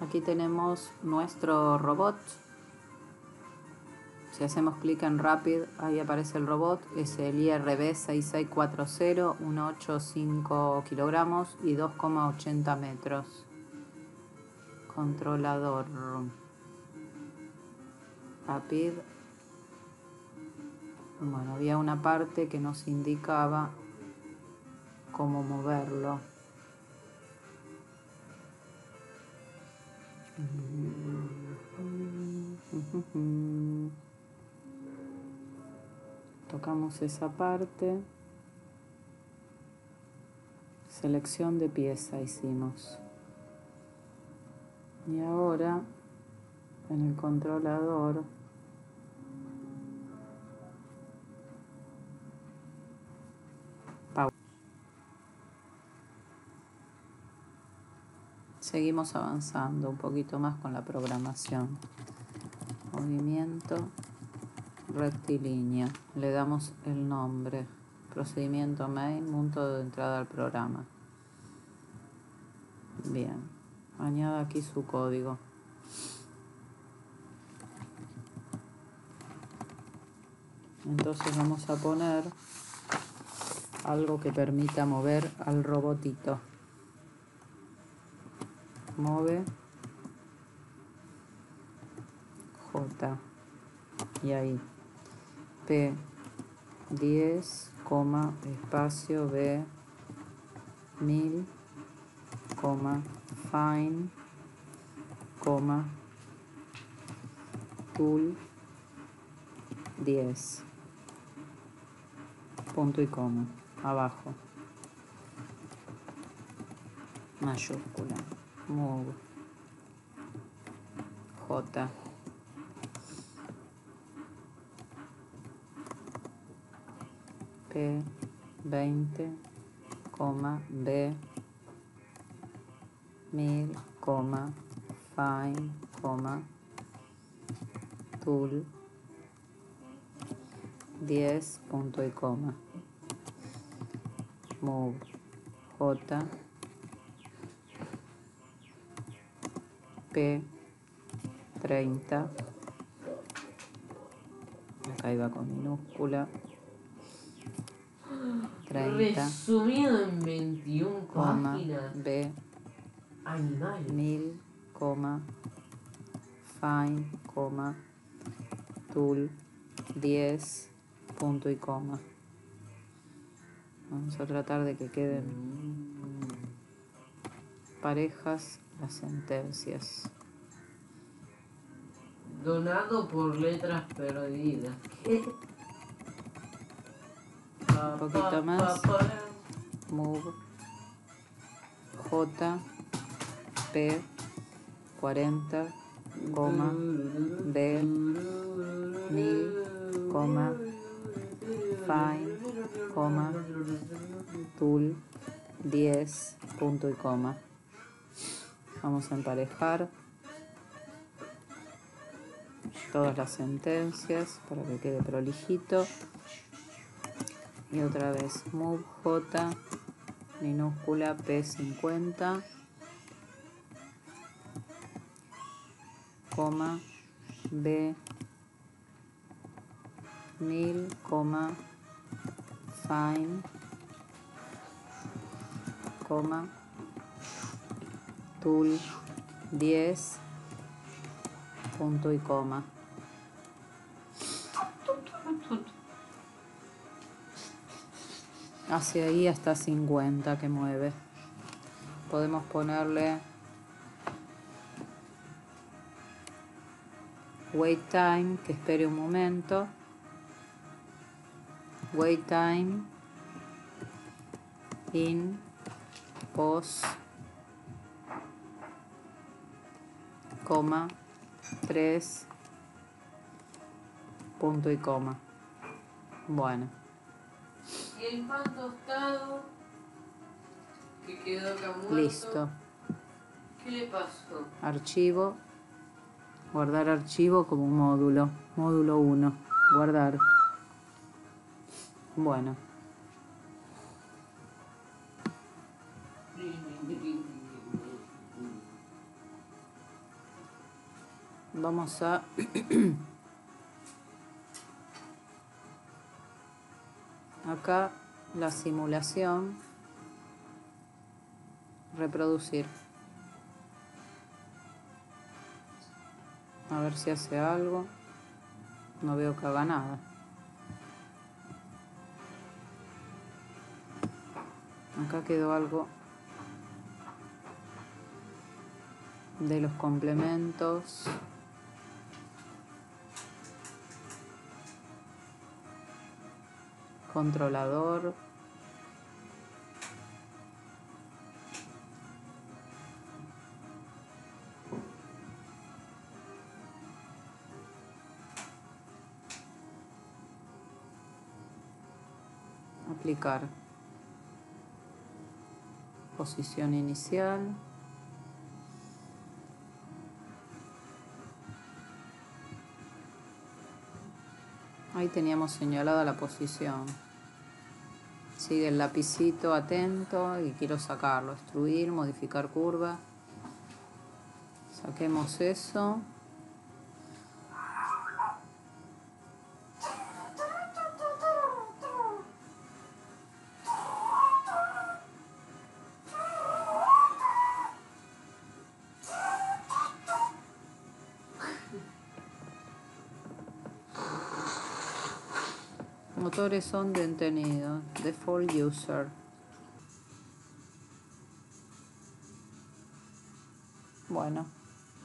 Aquí tenemos nuestro robot. Si hacemos clic en Rapid, ahí aparece el robot. Es el IRB 6640, 185 kilogramos y 2,80 metros. Controlador. Rapid. Bueno, había una parte que nos indicaba cómo moverlo. Tocamos esa parte. Selección de pieza hicimos. Y ahora en el controlador Seguimos avanzando un poquito más con la programación. Movimiento rectilíneo. Le damos el nombre. Procedimiento main, punto de entrada al programa. Bien. Añada aquí su código. Entonces vamos a poner algo que permita mover al robotito move J. Y ahí. P. 10, coma, espacio. B. 1000, coma, fine, coma, tool 10, punto y coma, abajo, mayúscula move J. P. 20 coma B. mil coma fine coma tool 10 punto y coma. Move J P 30 acá iba con minúscula. 30 resumido en 21 coma, páginas. B. Animales. 1000 coma. Fine coma. Tool 10 punto y coma. Vamos a tratar de que queden parejas las sentencias. Donado por letras perdidas. Un poquito más. Move. J. P. 40. Coma. B. 1000. Coma. Fine. Coma. Tool. 10. Punto y coma. Vamos a emparejar todas las sentencias para que quede prolijito. Y otra vez move J minúscula P50 coma B 1000 coma fine coma tool 10 punto y coma. Hacia ahí hasta 50 que mueve. Podemos ponerle wait time que espere un momento. Wait time in pause coma, 3, punto y coma. Bueno. ¿Y el pan tostado que quedó acá muerto? Listo. ¿Qué le pasó? Archivo. Guardar archivo como módulo. Módulo 1. Guardar. Bueno. Vamos a acá la simulación. Reproducir. A ver si hace algo. No veo que haga nada. Acá quedó algo de los complementos controlador. Aplicar posición inicial ahí teníamos señalada la posición. Sigue el lapicito atento y quiero sacarlo extruir, modificar curva. Saquemos eso Motores son detenidos. Default user. Bueno,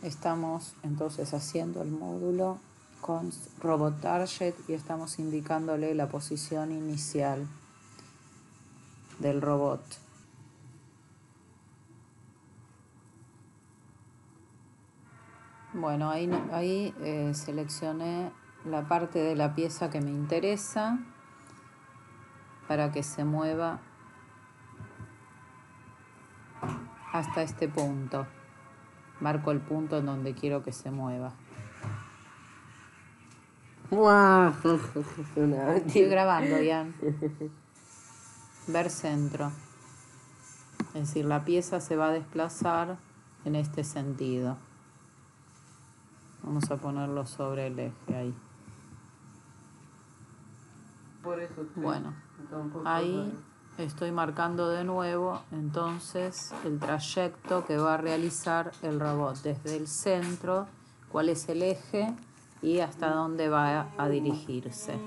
estamos entonces haciendo el módulo con Robot Target y estamos indicándole la posición inicial del robot. Bueno, ahí, ahí eh, seleccioné la parte de la pieza que me interesa para que se mueva hasta este punto. Marco el punto en donde quiero que se mueva. Estoy grabando, Ian. Ver centro. Es decir, la pieza se va a desplazar en este sentido. Vamos a ponerlo sobre el eje ahí. Bueno, ahí estoy marcando de nuevo entonces el trayecto que va a realizar el robot desde el centro, cuál es el eje y hasta dónde va a dirigirse.